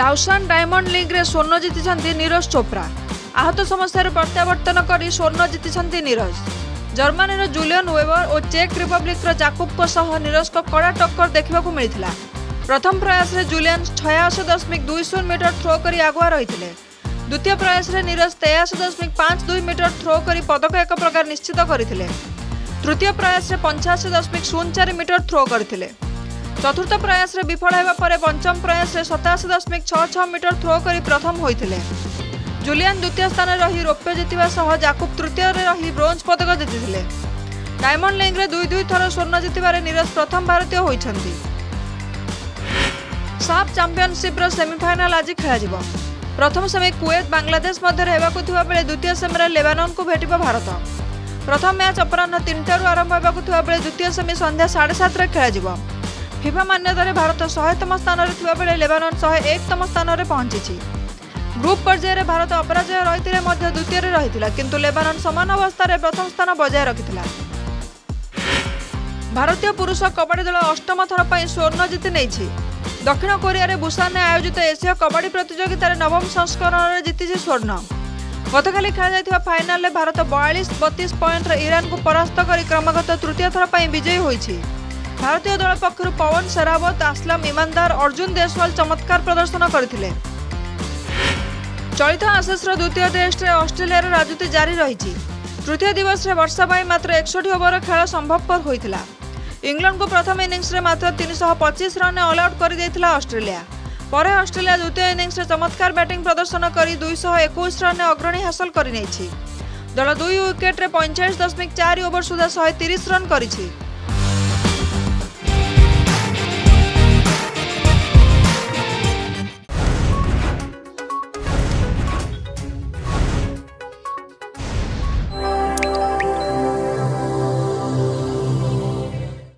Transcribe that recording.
ଲାଉସାନ୍ diamond ଲିଗ୍ରେ ସ୍ୱର୍ଣ୍ଣ ଜିତିଛନ୍ତି ନିରଜ ଚୋପ୍ରା ଆହତ ସମସ୍ୟାରୁ ପ୍ରତ୍ୟାବର୍ତ୍ତନ କରି ସ୍ୱର୍ଣ୍ଣ ଜିତିଛନ୍ତି ନିରଜ ଜର୍ମାନୀର ଜୁଲିୟନ୍ ୱେବର ଓ ଚେକ୍ ରିପବ୍ଲିକ୍ର ଜାକୁବଙ୍କ ସହ ନିରଜଙ୍କ କଡ଼ା ଟକ୍କର ଦେଖିବାକୁ ମିଳିଥିଲା ପ୍ରଥମ ପ୍ରୟାସରେ ଜୁଲିଆନ୍ ଛୟାଅଶୀ ଦଶମିକ ଦୁଇ ଶୂନ ମିଟର ଥ୍ରୋ କରି ଆଗୁଆ ରହିଥିଲେ ଦ୍ୱିତୀୟ ପ୍ରୟାସରେ ନିରଜ ତେୟାଅଶୀ ଦଶମିକ ପାଞ୍ଚ ଦୁଇ ମିଟର ଥ୍ରୋ କରି ପଦକ ଏକ ପ୍ରକାର ନିଶ୍ଚିତ କରିଥିଲେ ତୃତୀୟ ପ୍ରୟାସରେ ପଞ୍ଚାଅଶୀ ଦଶମିକ ଶୂନ ଚାରି ମିଟର ଥ୍ରୋ କରିଥିଲେ চতুর্থ প্রয়াসে বিফল হওয়া পরে পঞ্চম প্রয়াসে সতাশি দশমিক ছ ছ মিটর থ্রো করে প্রথম হয়েছিল জুলিয়ান দ্বিতীয় স্থানে রহি রৌপ্য জিতবা সহ জাকুব তৃতীয়রে রহি ব্রোঞ্জ পদক জিতিলে ডায়মন্ড লিগ্রে দুই দুই থর স্বর্ণ জিতবার নীরজ প্রথম ভারতীয় হয়েছেন সাফ চাম্পিয়নশিপ্র সেমিফাইনাল আজ খেলাযিব প্রথম সেমি কুয়েত বাংলাদেশ মধ্যে হওয়া বেড়ে দ্বিতীয় সেমিরে লেবাননকু ভেটব ভারত প্রথম ম্যাচ অপরাহ তিনটার আরম্ভ হওয়া বেড়ে দ্বিতীয় সেমি সন্ধ্যা সাড়ে সাতরে খেলাযিব ଫିଫା ମାନ୍ୟତାରେ ଭାରତ ଶହେତମ ସ୍ଥାନରେ ଥିବାବେଳେ ଲେବାନନ୍ ଶହେ ଏକତମ ସ୍ଥାନରେ ପହଞ୍ଚିଛି ଗ୍ରୁପ୍ ପର୍ଯ୍ୟାୟରେ ଭାରତ ଅପରାଜୟ ରହିଥିଲେ ମଧ୍ୟ ଦ୍ୱିତୀୟରେ ରହିଥିଲା କିନ୍ତୁ ଲେବାନନ୍ ସମାନ ଅବସ୍ଥାରେ ପ୍ରଥମ ସ୍ଥାନ ବଜାୟ ରଖିଥିଲା ଭାରତୀୟ ପୁରୁଷ କବାଡ଼ି ଦଳ ଅଷ୍ଟମ ଥର ପାଇଁ ସ୍ୱର୍ଣ୍ଣ ଜିତି ନେଇଛି ଦକ୍ଷିଣ କୋରିଆରେ ବୁସାନରେ ଆୟୋଜିତ ଏସୀୟ କବାଡ଼ି ପ୍ରତିଯୋଗିତାରେ ନବମ ସଂସ୍କରଣରେ ଜିତିଛି ସ୍ୱର୍ଣ୍ଣ ଗତକାଲି ଖେଳାଯାଇଥିବା ଫାଇନାଲରେ ଭାରତ ବୟାଳିଶ ବତିଶ ପଏଣ୍ଟରେ ଇରାନକୁ ପରାସ୍ତ କରି କ୍ରମାଗତ ତୃତୀୟ ଥର ପାଇଁ ବିଜୟୀ ହୋଇଛି ভারতীয় দল পক্ষ পবন সেরাবত আসলাম ইমানদার অর্জুন দেশওয়াল চমৎকার প্রদর্শন করে চলিত আশেষর দ্বিতীয় টেস্টে অস্ট্রেলিয়ার রাজুতি জারি রয়েছে তৃতীয় দিবসে বর্ষা পাই মাত্র একষট্টি ওভর খেলা সম্ভবপর হয়েছিল ইংল্যান্ডকে প্রথম ইনিংসে মাত্র তিনশহ পঁচিশ রনে অল আউট করে দিয়েছিল অস্ট্রেলিয়া পরে অস্ট্রেলিয়া দ্বিতীয় ইনিংসে চমৎকার ব্যাটিং প্রদর্শন করে দুইশহ একুশ রনে অগ্রণী হাসল করে নিয়েছে দল দুই উইকেটে পঞ্চাশ দশমিক চারি ওভর সুদ্ধা শহে তিরিশ রন করেছে